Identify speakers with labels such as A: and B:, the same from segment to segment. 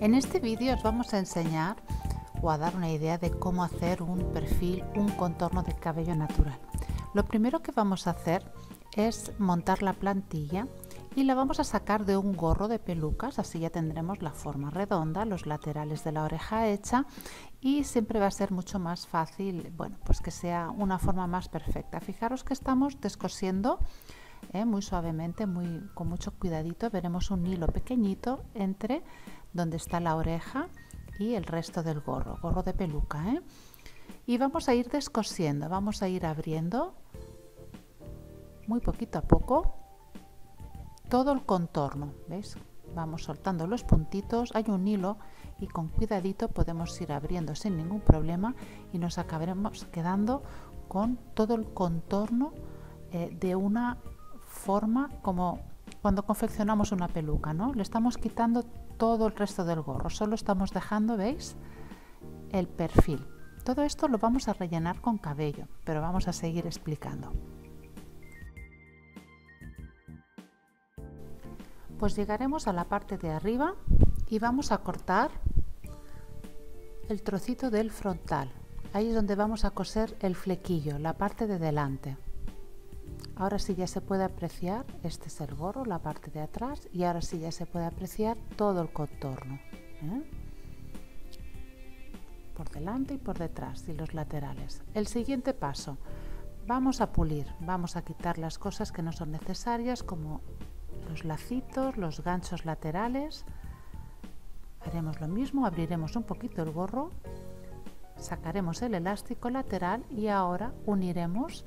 A: En este vídeo os vamos a enseñar o a dar una idea de cómo hacer un perfil, un contorno de cabello natural. Lo primero que vamos a hacer es montar la plantilla y la vamos a sacar de un gorro de pelucas, así ya tendremos la forma redonda, los laterales de la oreja hecha y siempre va a ser mucho más fácil, bueno, pues que sea una forma más perfecta. Fijaros que estamos descosiendo ¿eh? muy suavemente, muy, con mucho cuidadito, veremos un hilo pequeñito entre donde está la oreja y el resto del gorro, gorro de peluca. ¿eh? Y vamos a ir descosiendo, vamos a ir abriendo muy poquito a poco todo el contorno, ¿veis? Vamos soltando los puntitos, hay un hilo y con cuidadito podemos ir abriendo sin ningún problema y nos acabaremos quedando con todo el contorno eh, de una forma como cuando confeccionamos una peluca, ¿no? Le estamos quitando todo el resto del gorro, solo estamos dejando, ¿veis? El perfil. Todo esto lo vamos a rellenar con cabello, pero vamos a seguir explicando. Pues llegaremos a la parte de arriba y vamos a cortar el trocito del frontal. Ahí es donde vamos a coser el flequillo, la parte de delante. Ahora sí ya se puede apreciar, este es el gorro, la parte de atrás, y ahora sí ya se puede apreciar todo el contorno. ¿eh? Por delante y por detrás y los laterales. El siguiente paso, vamos a pulir, vamos a quitar las cosas que no son necesarias como los lacitos, los ganchos laterales. Haremos lo mismo, abriremos un poquito el gorro, sacaremos el elástico lateral y ahora uniremos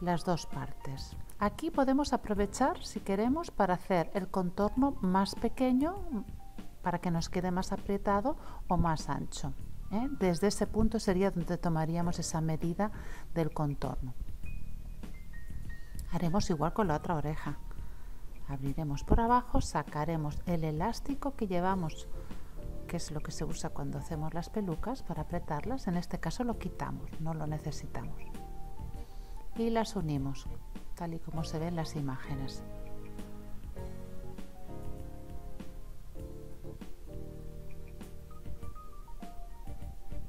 A: las dos partes. Aquí podemos aprovechar, si queremos, para hacer el contorno más pequeño, para que nos quede más apretado o más ancho. ¿eh? Desde ese punto sería donde tomaríamos esa medida del contorno. Haremos igual con la otra oreja. Abriremos por abajo, sacaremos el elástico que llevamos, que es lo que se usa cuando hacemos las pelucas para apretarlas. En este caso lo quitamos, no lo necesitamos y las unimos, tal y como se ven en las imágenes.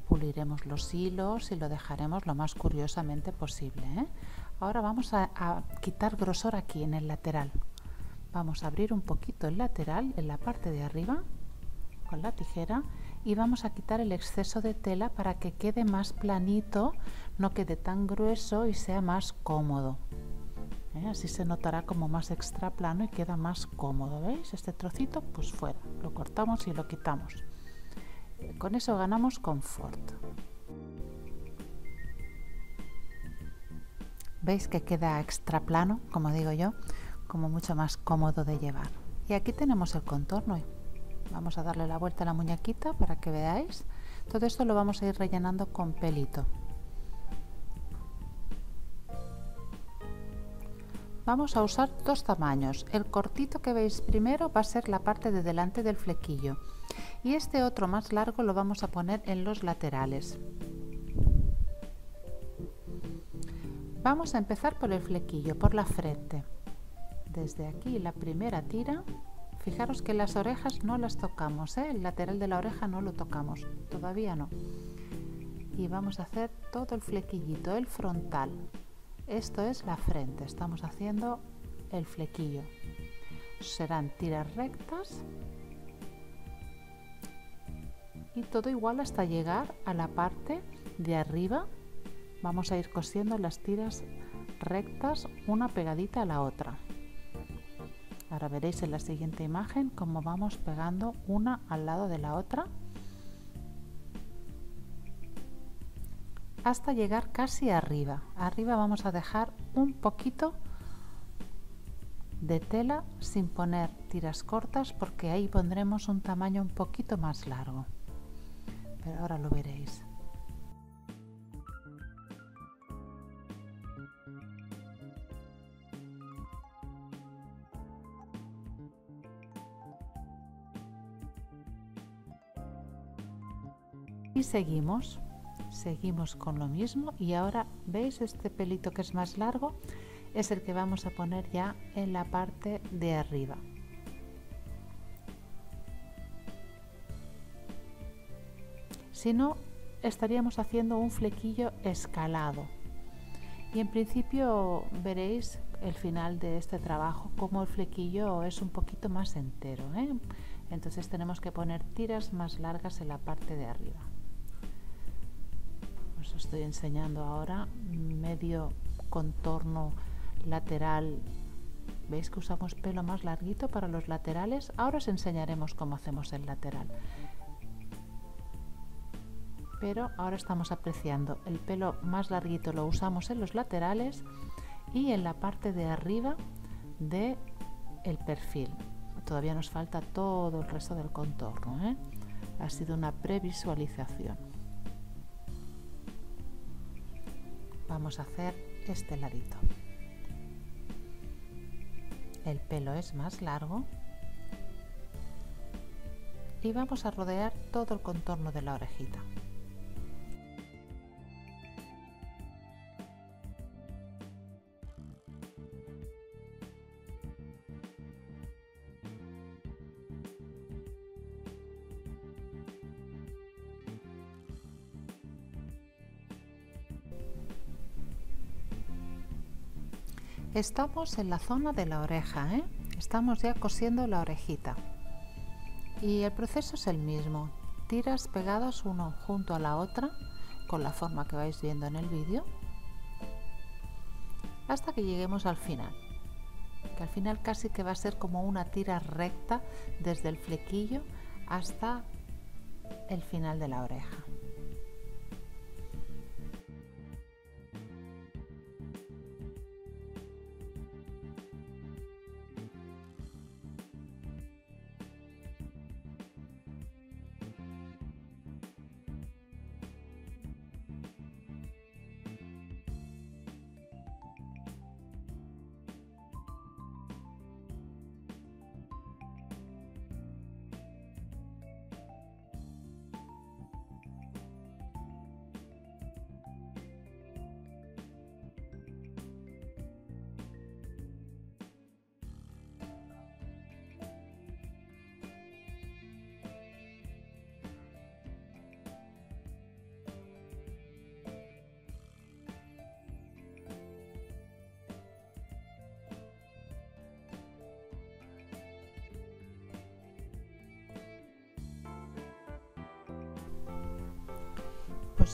A: Puliremos los hilos y lo dejaremos lo más curiosamente posible. ¿eh? Ahora vamos a, a quitar grosor aquí en el lateral. Vamos a abrir un poquito el lateral en la parte de arriba con la tijera y vamos a quitar el exceso de tela para que quede más planito, no quede tan grueso y sea más cómodo. ¿Eh? Así se notará como más extra plano y queda más cómodo. ¿Veis? Este trocito, pues fuera. Lo cortamos y lo quitamos. Con eso ganamos confort. ¿Veis que queda extra plano, como digo yo? Como mucho más cómodo de llevar. Y aquí tenemos el contorno Vamos a darle la vuelta a la muñequita para que veáis. Todo esto lo vamos a ir rellenando con pelito. Vamos a usar dos tamaños. El cortito que veis primero va a ser la parte de delante del flequillo y este otro más largo lo vamos a poner en los laterales. Vamos a empezar por el flequillo, por la frente. Desde aquí la primera tira Fijaros que las orejas no las tocamos, ¿eh? el lateral de la oreja no lo tocamos, todavía no. Y vamos a hacer todo el flequillito, el frontal. Esto es la frente, estamos haciendo el flequillo. Serán tiras rectas y todo igual hasta llegar a la parte de arriba. Vamos a ir cosiendo las tiras rectas una pegadita a la otra. Ahora veréis en la siguiente imagen cómo vamos pegando una al lado de la otra hasta llegar casi arriba. Arriba vamos a dejar un poquito de tela sin poner tiras cortas porque ahí pondremos un tamaño un poquito más largo. Pero ahora lo veréis. Seguimos seguimos con lo mismo y ahora veis este pelito que es más largo es el que vamos a poner ya en la parte de arriba Si no, estaríamos haciendo un flequillo escalado. Y en principio veréis el final de este trabajo como el flequillo es un poquito más entero. ¿eh? Entonces tenemos que poner tiras más largas en la parte de arriba. Estoy enseñando ahora medio contorno lateral. ¿Veis que usamos pelo más larguito para los laterales? Ahora os enseñaremos cómo hacemos el lateral pero ahora estamos apreciando el pelo más larguito lo usamos en los laterales y en la parte de arriba de perfil todavía nos falta todo el resto del contorno ¿eh? ha sido una previsualización vamos a hacer este ladito. El pelo es más largo. Y vamos a rodear todo el contorno de la orejita Estamos en la zona de la oreja, ¿eh? estamos ya cosiendo la orejita. Y el proceso es el mismo, tiras pegadas uno junto a la otra, con la forma que vais viendo en el vídeo, hasta que lleguemos al final. Que al final casi que va a ser como una tira recta desde el flequillo hasta el final de la oreja.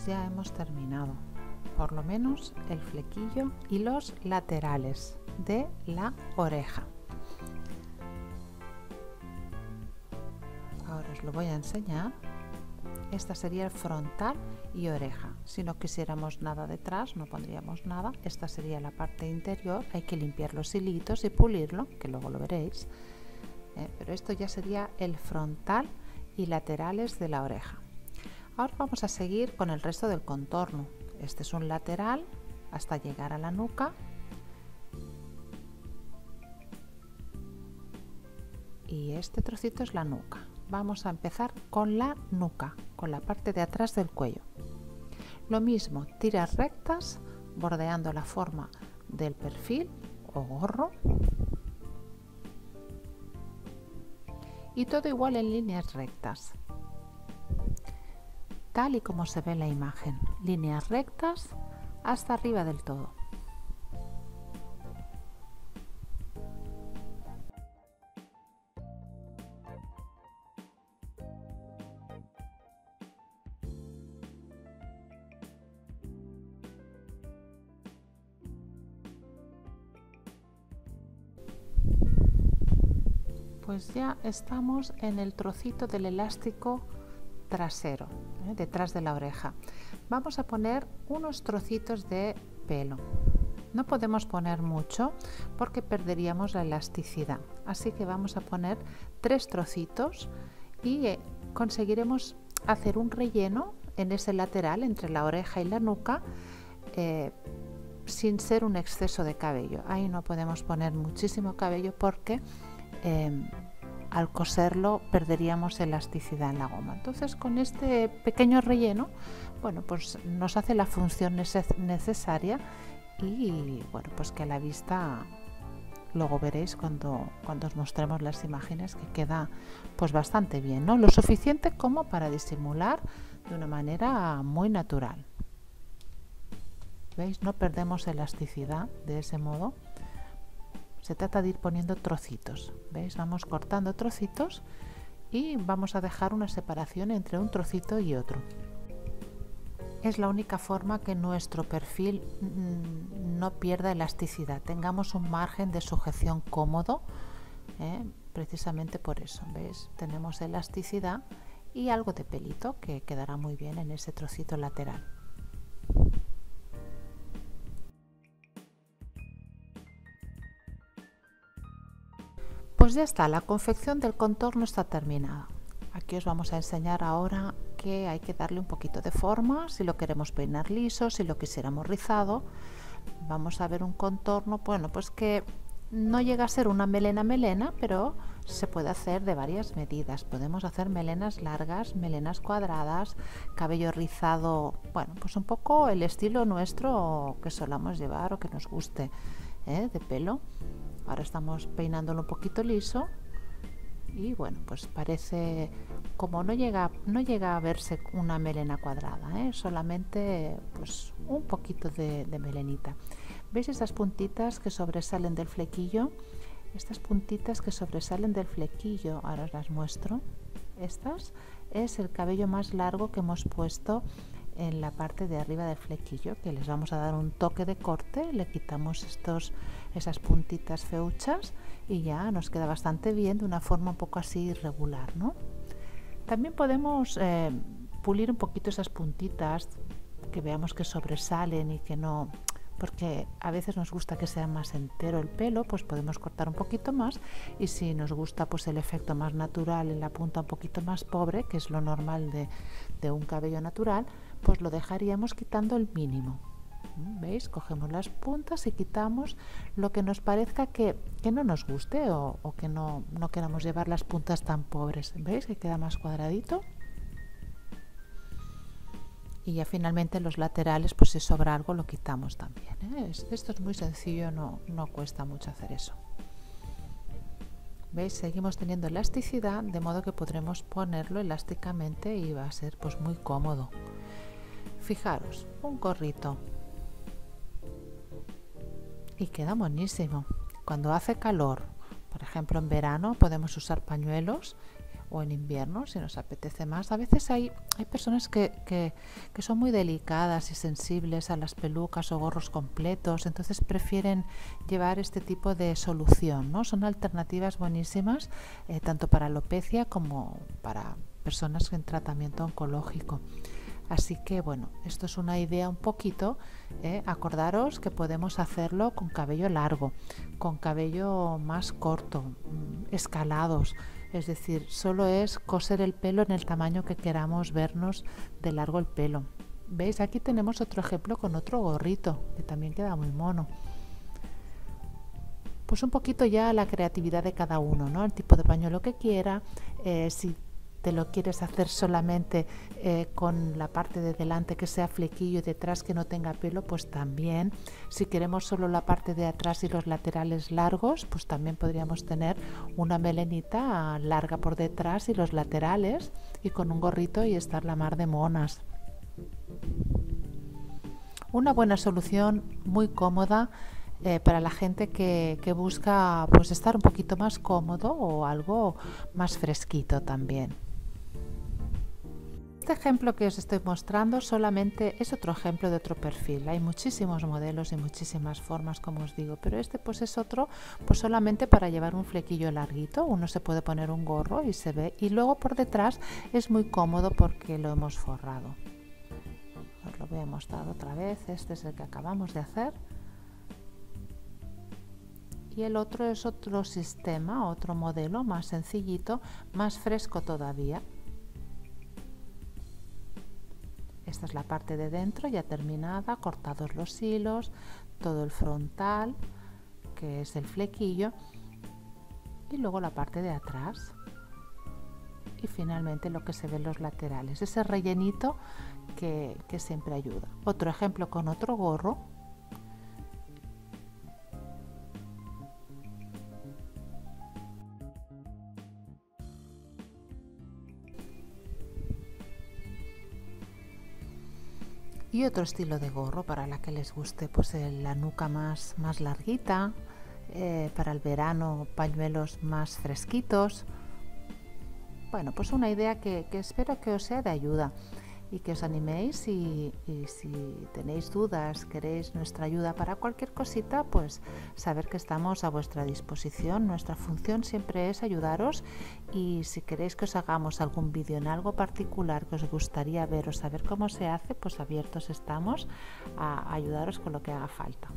A: Ya hemos terminado. Por lo menos el flequillo y los laterales de la oreja. Ahora os lo voy a enseñar. Esta sería el frontal y oreja. Si no quisiéramos nada detrás no pondríamos nada. Esta sería la parte interior. Hay que limpiar los hilitos y pulirlo que luego lo veréis. ¿eh? pero esto ya sería el frontal y laterales de la oreja Ahora vamos a seguir con el resto del contorno. Este es un lateral hasta llegar a la nuca. Y este trocito es la nuca. Vamos a empezar con la nuca, con la parte de atrás del cuello. Lo mismo, tiras rectas bordeando la forma del perfil o gorro. Y todo igual en líneas rectas tal y como se ve en la imagen, líneas rectas hasta arriba del todo. Pues ya estamos en el trocito del elástico trasero, ¿eh? detrás de la oreja. Vamos a poner unos trocitos de pelo. No podemos poner mucho porque perderíamos la elasticidad. Así que vamos a poner tres trocitos y eh, conseguiremos hacer un relleno en ese lateral entre la oreja y la nuca eh, sin ser un exceso de cabello. Ahí no podemos poner muchísimo cabello porque al coserlo perderíamos elasticidad en la goma. Entonces con este pequeño relleno, bueno, pues nos hace la función necesaria y bueno, pues que a la vista luego veréis cuando, cuando os mostremos las imágenes que queda pues bastante bien, ¿no? Lo suficiente como para disimular de una manera muy natural. ¿Veis? No perdemos elasticidad de ese modo. Se trata de ir poniendo trocitos. ¿Veis? Vamos cortando trocitos y vamos a dejar una separación entre un trocito y otro. Es la única forma que nuestro perfil mm, no pierda elasticidad, tengamos un margen de sujeción cómodo, ¿eh? precisamente por eso, ¿veis? Tenemos elasticidad y algo de pelito que quedará muy bien en ese trocito lateral. Pues ya está, la confección del contorno está terminada. Aquí os vamos a enseñar ahora que hay que darle un poquito de forma, si lo queremos peinar liso, si lo quisiéramos rizado. Vamos a ver un contorno, bueno, pues que no llega a ser una melena melena, pero se puede hacer de varias medidas. Podemos hacer melenas largas, melenas cuadradas, cabello rizado, bueno, pues un poco el estilo nuestro que solamos llevar o que nos guste ¿eh? de pelo. Ahora estamos peinándolo un poquito liso y bueno, pues parece como no llega, no llega a verse una melena cuadrada, ¿eh? solamente pues un poquito de, de melenita. ¿Veis estas puntitas que sobresalen del flequillo? Estas puntitas que sobresalen del flequillo, ahora os las muestro. Estas es el cabello más largo que hemos puesto en la parte de arriba del flequillo, que les vamos a dar un toque de corte, le quitamos estos, esas puntitas feuchas y ya nos queda bastante bien de una forma un poco así irregular, ¿no? También podemos eh, pulir un poquito esas puntitas que veamos que sobresalen y que no porque a veces nos gusta que sea más entero el pelo, pues podemos cortar un poquito más y si nos gusta pues el efecto más natural en la punta un poquito más pobre, que es lo normal de, de un cabello natural, pues lo dejaríamos quitando el mínimo. ¿Mm? ¿Veis? Cogemos las puntas y quitamos lo que nos parezca que, no nos guste o, que no, no, queramos llevar las puntas tan pobres. ¿Veis? Que queda más cuadradito. Y ya finalmente los laterales, pues si sobra algo lo quitamos también. ¿eh? Esto es muy sencillo, no, no cuesta mucho hacer eso. ¿Veis? Seguimos teniendo elasticidad, de modo que podremos ponerlo elásticamente y va a ser pues muy cómodo. Fijaros, un gorrito. Y queda buenísimo. Cuando hace calor, por ejemplo en verano, podemos usar pañuelos o en invierno si nos apetece más. A veces hay, hay personas que, que, son muy delicadas y sensibles a las pelucas o gorros completos, entonces prefieren llevar este tipo de solución. ¿no? Son alternativas buenísimas eh, tanto para alopecia como para personas en tratamiento oncológico. Así que bueno, esto es una idea un poquito. ¿eh? Acordaros que podemos hacerlo con cabello largo, con cabello más corto, mm, escalados. Es decir, solo es coser el pelo en el tamaño que queramos vernos de largo el pelo. ¿Veis? Aquí tenemos otro ejemplo con otro gorrito, que también queda muy mono. Pues un poquito ya la creatividad de cada uno, ¿no? El tipo de pañuelo que quiera, eh, si te lo quieres hacer solamente eh, con la parte de delante que sea flequillo y detrás que no tenga pelo, pues también. Si queremos solo la parte de atrás y los laterales largos, pues también podríamos tener una melenita larga por detrás y los laterales y con un gorrito y estar la mar de monas. Una buena solución muy cómoda eh, para la gente que, que, busca pues estar un poquito más cómodo o algo más fresquito también. Este ejemplo que os estoy mostrando solamente es otro ejemplo de otro perfil. Hay muchísimos modelos y muchísimas formas, como os digo, pero este pues es otro pues solamente para llevar un flequillo larguito. Uno se puede poner un gorro y se ve. Y luego por detrás es muy cómodo porque lo hemos forrado. Os lo voy a mostrar otra vez. Este es el que acabamos de hacer. Y el otro es otro sistema, otro modelo más sencillito, más fresco todavía. Esta es la parte de dentro ya terminada, cortados los hilos, todo el frontal, que es el flequillo, y luego la parte de atrás. Y finalmente lo que se ve en los laterales, ese rellenito que, que siempre ayuda. Otro ejemplo con otro gorro, y otro estilo de gorro para la que les guste pues la nuca más, más larguita, eh, para el verano pañuelos más fresquitos. Bueno, pues una idea que espero que os sea de ayuda y que os animéis y, si tenéis dudas, queréis nuestra ayuda para cualquier cosita, pues saber que estamos a vuestra disposición. Nuestra función siempre es ayudaros y si queréis que os hagamos algún vídeo en algo particular que os gustaría ver o saber cómo se hace, pues abiertos estamos a ayudaros con lo que haga falta.